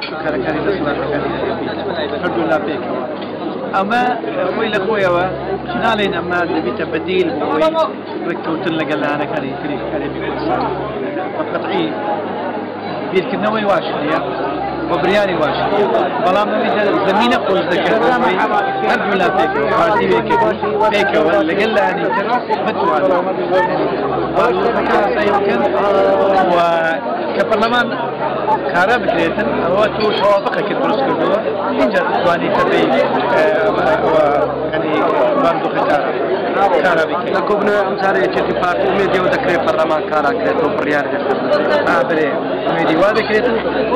كاري كاري تصلح الحمد لله فيك اما خوي لخويا و شنا علينا اما دبيت بديل ركوت لنا قال انا كاري كريم كاري قطعي بیرکردنەوەی واشە وبرياني واش بەڵام زمینە قۆش دەکرد هەر دولا پێکەوە لەگەل لانی بتوان کە وكبرلمان کارە بکرێتن ئەوە تۆ شوافقەکە دروست کردەوە اینجا دەتوانانی تەبی لە کۆبنە ئەمجارە یەکێتی پارتی مێدیەوە دەکرێت پەرلەمان کاراکرێتەوە بڕیار ئابرێ مێدی وا دەکرێت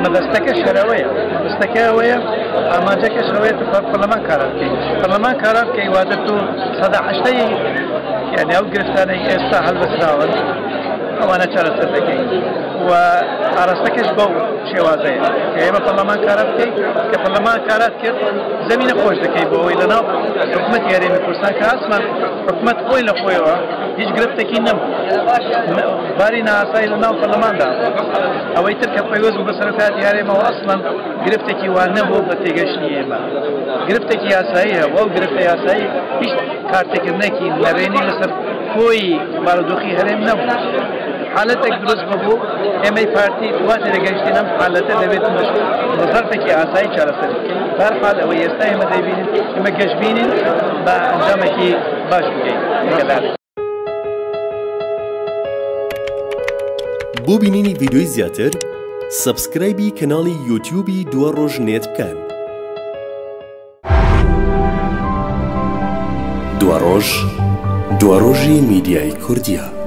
مەدەستەکە شەرەوەیە دەستەکەەوەیە ئاماجەکە شەوەیە پەرلەمان کاراکەین پەرلەمان کارابکە هیوادە تو سەداحشتەی یعنی ئەو گرفتانەی ئێستا هەلبەسراون ئەوانە چارەسەر دەکەین و ئاراستەکەش بەو شێوازەیە کە ئێمە پەرلەمان کارات بکەیت کە پەرلەمان کارات کرد زمینە خۆش دەکەی بۆەوەی لەناو حکومت یاریێمی کوردستان کە ئاسمان حکومت خۆی لە خۆیەوە هیچ گرفتێکی نەبوو باری ناسایی لەناو پەرلەماندا ئەوەی تر کە پەیوەز بە سەرکات یاریێمەوە ئاسمان گرفتێکی وان نەبوو بە تێگەشتنی ئێمە گرفتێکی یاساییە بۆ گرفتە یاسایی هیچ کارتەکردنێکی لە ڕێنی لەسەر کۆی بارودۆخی هەرێم نەبوو. حالەتێک دروست ببوو ئێمەی پارتی دواتە لەگەشتی ئەم حالەتە دەبێت بە زەرفێکی ئاسایی چارەسەر بەرحال ئەوە ئێستا ئێمە دەبینین ئمە گەشتبینین بە ئەنجامێکی باش بگەین. بۆ بینینی ویدیۆی زیاتر سبسکرایبی کەناڵی یوتیوبی دووە ڕۆژ نێت بکەن دووە ڕۆژ دووە ڕۆژی میدیای کوردیا